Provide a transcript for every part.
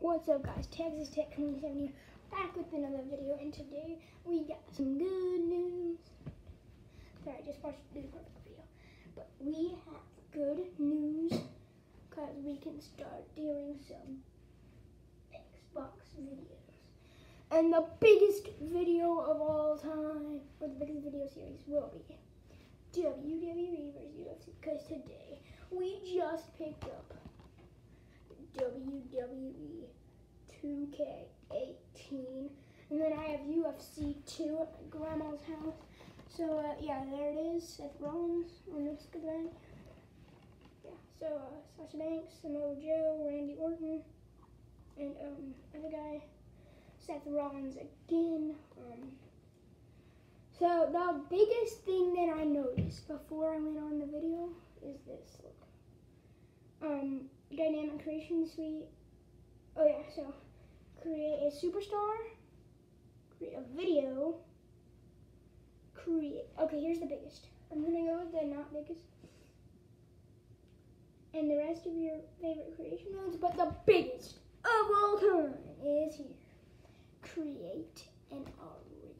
What's up guys, Texas Tech 27 here, back with another video, and today we got some good news. Sorry, I just watched the video. But we have good news, because we can start doing some Xbox videos. And the biggest video of all time, or the biggest video series will be WWE vs. UFC, because today we just picked up WWE 2K18. And then I have UFC 2 at my grandma's house. So, uh, yeah, there it is. Seth Rollins on guy. Yeah, so uh, Sasha Banks, Samoa Joe, Randy Orton, and um, other guy, Seth Rollins again. Um, so, the biggest thing that I noticed before I went on the video is this. Look. Um, dynamic creation suite. Oh yeah, so create a superstar, create a video, create, okay, here's the biggest. I'm gonna go with the not biggest. And the rest of your favorite creation modes, but the biggest of all time is here. Create an arena.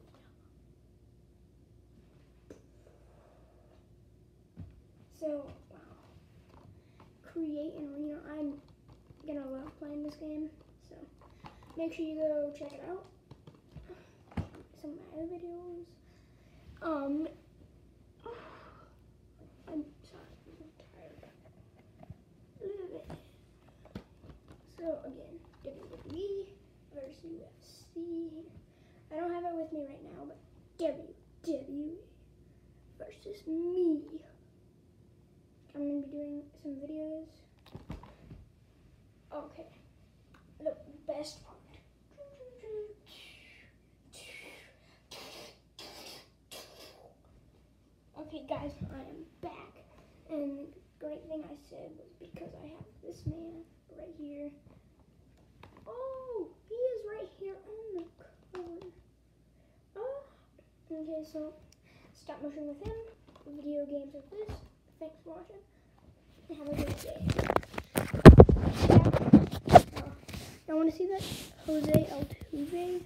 So, create an arena. I'm gonna love playing this game, so make sure you go check it out. Some of my other videos. Um, I'm sorry, I'm tired. So again, WWE versus UFC. I don't have it with me right now, but WWE versus me. I'm to be doing some videos. Okay, the best part. Okay, guys, I am back. And the great thing I said was because I have this man right here. Oh, he is right here on the cover. Oh, okay, so stop motion with him, video games with this. Thanks for watching. Have a good day. Uh, I want to see that Jose Altuve